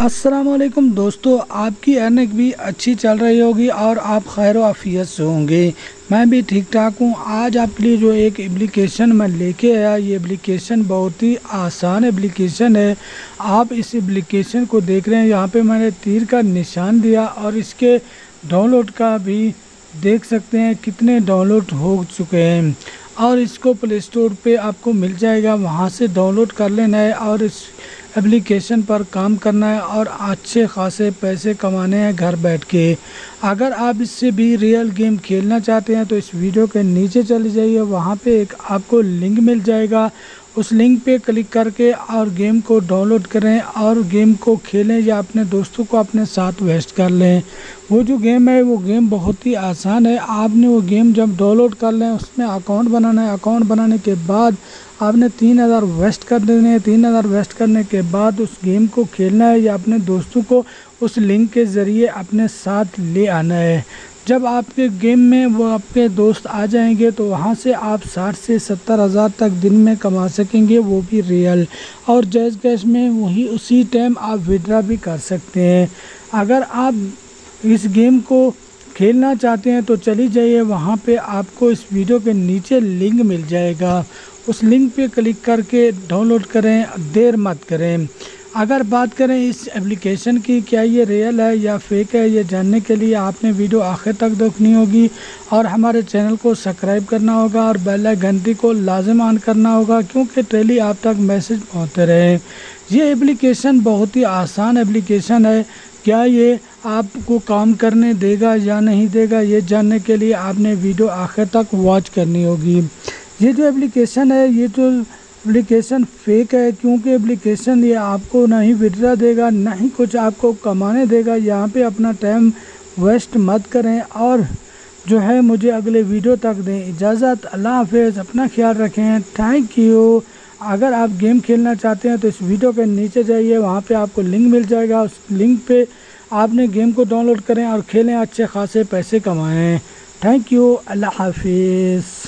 असलकुम दोस्तों, आपकी अर्निंग भी अच्छी चल रही होगी और आप खैर आफियत से होंगे। मैं भी ठीक ठाक हूँ। आज आपके लिए जो एक एप्लीकेशन मैं लेके आया, ये एप्लीकेशन बहुत ही आसान एप्लीकेशन है। आप इस एप्लीकेशन को देख रहे हैं। यहाँ पे मैंने तीर का निशान दिया और इसके डाउनलोड का भी देख सकते हैं कितने डाउनलोड हो चुके हैं। और इसको प्ले स्टोर पर आपको मिल जाएगा। वहाँ से डाउनलोड कर लेना है और इस एप्लीकेशन पर काम करना है और अच्छे खासे पैसे कमाने हैं घर बैठ के। अगर आप इससे भी रियल गेम खेलना चाहते हैं तो इस वीडियो के नीचे चले जाइए। वहाँ पे एक आपको लिंक मिल जाएगा। उस लिंक पे क्लिक करके और गेम को डाउनलोड करें और गेम को खेलें या अपने दोस्तों को अपने साथ वेस्ट कर लें। वो जो गेम है, वो गेम बहुत ही आसान है। आपने वो गेम जब डाउनलोड कर लें, उसमें अकाउंट बनाना है। अकाउंट बनाने के बाद आपने तीन हज़ार वेस्ट कर देने हैं। तीन हज़ार वेस्ट करने के बाद उस गेम को खेलना है या अपने दोस्तों को उस लिंक के ज़रिए अपने साथ ले आना है। जब आपके गेम में वो आपके दोस्त आ जाएँगे तो वहाँ से आप साठ से सत्तर हज़ार तक दिन में कमा सकेंगे, वो भी रियल। और जैस कैश में वही उसी टाइम आप विड्रा भी कर सकते हैं। अगर आप इस गेम को खेलना चाहते हैं तो चली जाइए, वहाँ पे आपको इस वीडियो के नीचे लिंक मिल जाएगा। उस लिंक पे क्लिक करके डाउनलोड करें, देर मत करें। अगर बात करें इस एप्लीकेशन की, क्या ये रियल है या फेक है, ये जानने के लिए आपने वीडियो आखिर तक देखनी होगी और हमारे चैनल को सब्सक्राइब करना होगा और बेल घंटी को लाजम ऑन करना होगा क्योंकि डेली आप तक मैसेज पहुँचते रहे। ये एप्लीकेशन बहुत ही आसान एप्लीकेशन है। क्या ये आपको काम करने देगा या नहीं देगा, ये जानने के लिए आपने वीडियो आखिर तक वॉच करनी होगी। ये जो एप्लीकेशन है, ये जो एप्लीकेशन फेक है क्योंकि एप्लीकेशन ये आपको ना ही विड्रा देगा ना ही कुछ आपको कमाने देगा। यहाँ पे अपना टाइम वेस्ट मत करें और जो है मुझे अगले वीडियो तक दें। इजाज़त, अल्लाह हाफिज़, अपना ख्याल रखें। थैंक यू अगर आप गेम खेलना चाहते हैं तो इस वीडियो के नीचे जाइए, वहाँ पे आपको लिंक मिल जाएगा। उस लिंक पे आपने गेम को डाउनलोड करें और खेलें, अच्छे खासे पैसे कमाएँ। थैंक यू अल्लाह हाफिज़।